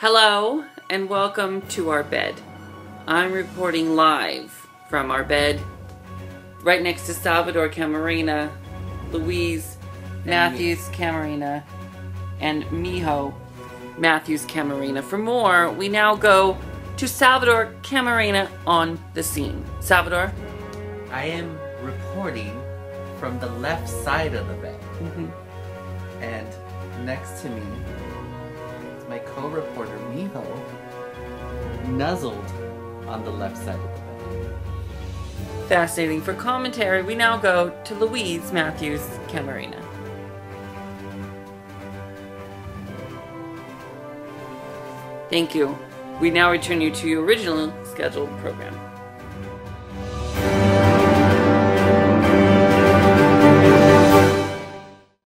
Hello and welcome to our bed. I'm reporting live from our bed right next to Salvador Camarena, Louise Mathews Camarena, and Mijo Mathews Camarena. For more, we now go to Salvador Camarena on the scene. Salvador? I am reporting from the left side of the bed. Mhm. And next to me my co-reporter Mijo, nuzzled on the left side of the bed. Fascinating. For commentary, we now go to Louise Mathews Camarena. Thank you. We now return you to your original scheduled program.